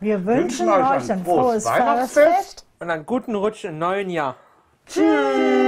Wir wünschen, euch ein frohes Weihnachtsfest und einen guten Rutsch im neuen Jahr. Tschüss.